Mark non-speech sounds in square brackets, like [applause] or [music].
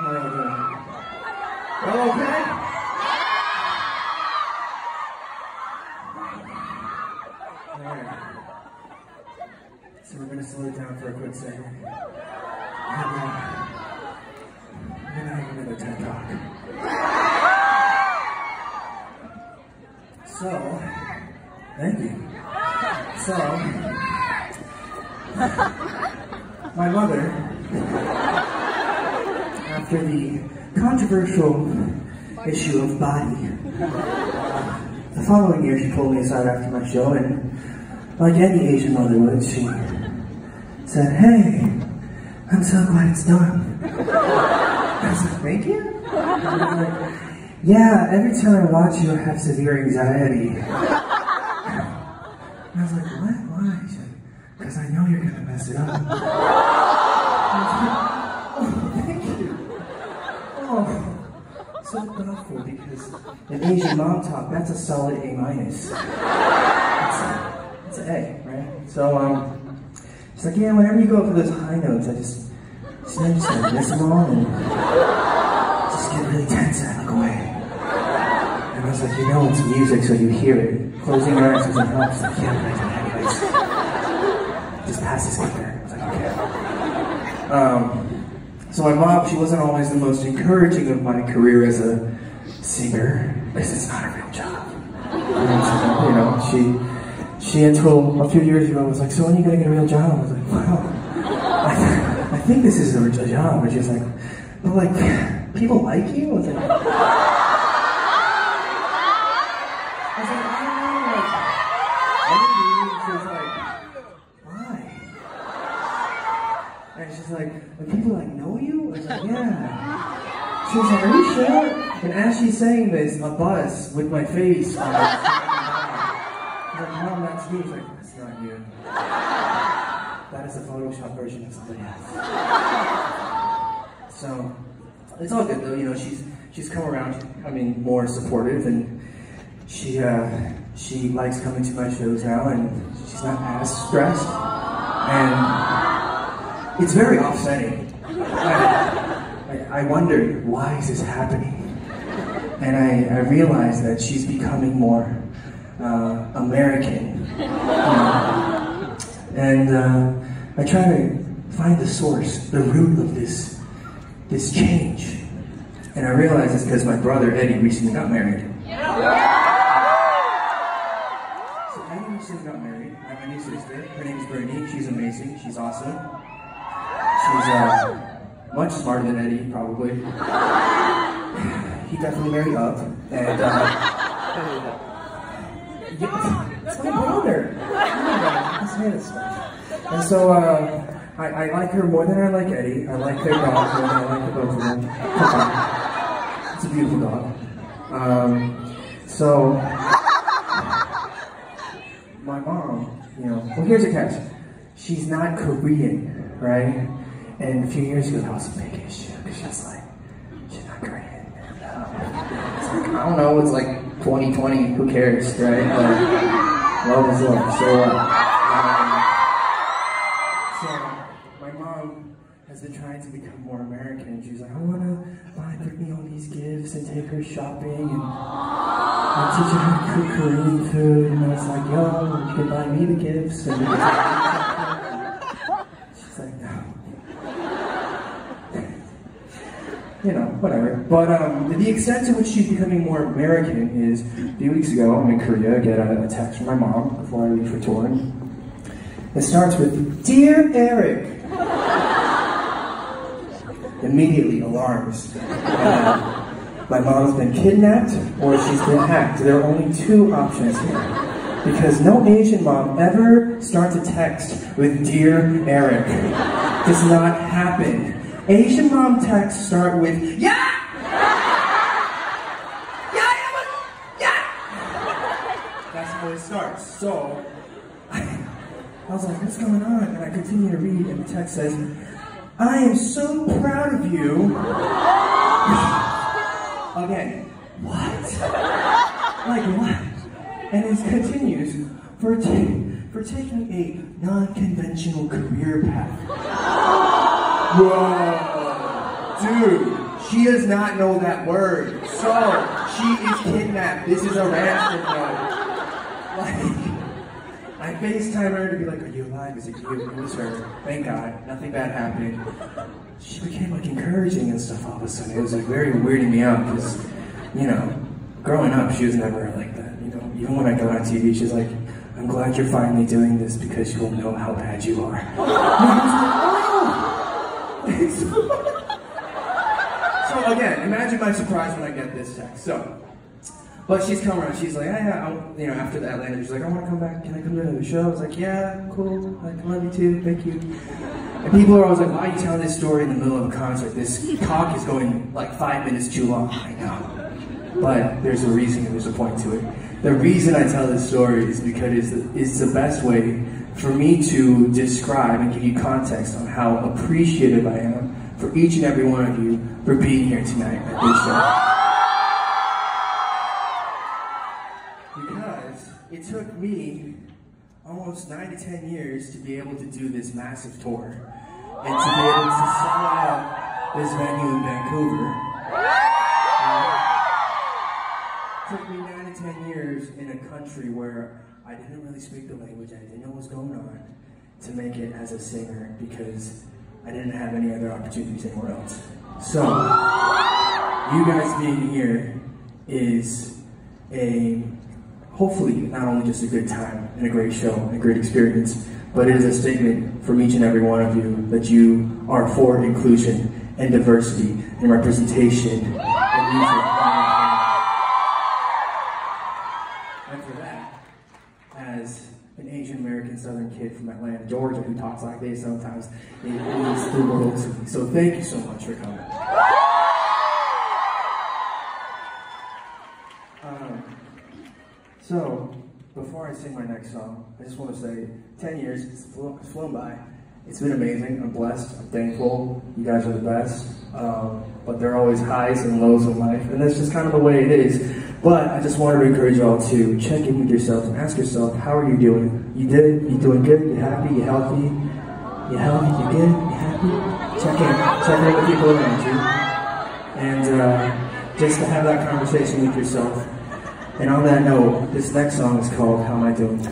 Okay? So we're gonna slow it down for a quick second. Uh, TED Talk. So, thank you. So, [laughs] my mother, after the controversial issue of body, the following year she pulled me aside after my show and, like any Asian mother would, she said, Hey, I'm so glad it's done. I was like, Thank you? Like, yeah, every time I watch you, I have severe anxiety. And I was like, what? Why? Because I know you're going to mess it up. An Asian mom talk, that's a solid A minus. It's, it's an A, right? So, um, she's like, yeah, whenever you go for those high notes, I just, just, I just like miss them all and just get really tense and I look away. And I was like, you know it's music, so you hear it. Closing your eyes doesn't help. She's like, yeah, but I anyways. Just pass this clicker. I was like, okay. Um, so my mom, she wasn't always the most encouraging of my career as a singer, because it's not a real job. And, you know, she, she until a few years ago was like, so when are you gonna get a real job? I was like, wow, I, I think this is a, a job. And she's like, but like, people like you? I was like? And she's like, when people like know you? I was like, yeah. She was like, are you sure? And as she's saying this, a bus with my face on it. Like, Mom, that's me. She's like, that's not you. That is a Photoshop version of somebody else. So, it's all good though, you know, she's she's come around, she's becoming more supportive and she uh, she likes coming to my shows now and she's not as stressed. And it's very offsetting. I, I, I wondered why is this happening? And I, I realized that she's becoming more uh, American. And uh, I try to find the source, the root of this this change. And I realized it's because my brother Eddie recently got married. So Eddie recently got married. I have a new sister. Her name's Brittany. She's amazing. She's awesome. She's uh, much smarter than Eddie, probably. [laughs] He definitely married up. And uh, [laughs] yeah, it's my brother. My God, let's hear this stuff. And so uh, I, I like her more than I like Eddie. I like their dog more than I like the both of them. It's a beautiful dog. Um, so my mom, you know, well here's a catch. She's not Korean, right? And a few years ago that was a big issue because she was like, she's not Korean. And, um, it's like, I don't know, it's like 2020, who cares, right? Love is love. So, um, so my mom has been trying to become more American. and She's like, I want to buy Brittany all these gifts and take her shopping and, and teach her how to cook Korean food. And I was like, yo, you can buy me the gifts. And she's like, no. you know, whatever. But um, the extent to which she's becoming more American is a few weeks ago, I'm in Korea, I get a, a text from my mom before I leave for tour. It starts with, Dear Eric. Immediately alarms. Uh, my mom's been kidnapped or she's been hacked. There are only two options here. Because no Asian mom ever starts a text with Dear Eric. Does not happen. Asian mom texts start with! Yeah, yeah, It starts. So [laughs] I was like, what's going on? And I continue to read, and the text says, I am so proud of you. [laughs] Again, what? [laughs] Like what? And it continues for, for taking a non-conventional career path. Whoa, dude. She does not know that word. So she is kidnapped. This is a ransom note. Like [laughs] I FaceTime her to be like, are you alive? Is it you? It was her. Thank God. Nothing bad happened. She became like encouraging and stuff all of a sudden. It was like very weirding me out because, you know, growing up, she was never like that. You know, even when I go on TV, she's like, I'm glad you're finally doing this because you will know how bad you are. [laughs] so again, imagine my surprise when I get this text. So, but she's coming around. She's like, yeah, yeah. You know, after the Atlanta, she's like, I want to come back. Can I come to the show? I was like, yeah, cool. Like, love you too. Thank you. And people are always like, why are you telling this story in the middle of a concert? This talk is going like five minutes too long. I know. But there's a reason and there's a point to it. The reason I tell this story is because it's the, it's the best way for me to describe and give you context on how appreciative I am for each and every one of you for being here tonight at this show. Took me almost nine to ten years to be able to do this massive tour and to be able to sell out this venue in Vancouver. Uh, took me nine to ten years in a country where I didn't really speak the language, I didn't know what was going on, to make it as a singer because I didn't have any other opportunities anywhere else. So, you guys being here is a hopefully not only just a good time and a great show and a great experience, but it is a statement from each and every one of you that you are for inclusion and diversity and representation in music. And for that, as an Asian American Southern kid from Atlanta, Georgia, who talks like this sometimes, it means the world to me. So thank you so much for coming. So, before I sing my next song, I just want to say 10 years, it's flown, flown by. It's been amazing. I'm blessed. I'm thankful. You guys are the best. Um, but there are always highs and lows in life, and that's just kind of the way it is. But I just wanted to encourage you all to check in with yourself and ask yourself, how are you doing? You did? it? You doing good? You happy? You healthy? You healthy? You good? You happy? Check in. Check in with people around you. And uh, just to have that conversation with yourself. And on that note, this next song is called How Am I Doing?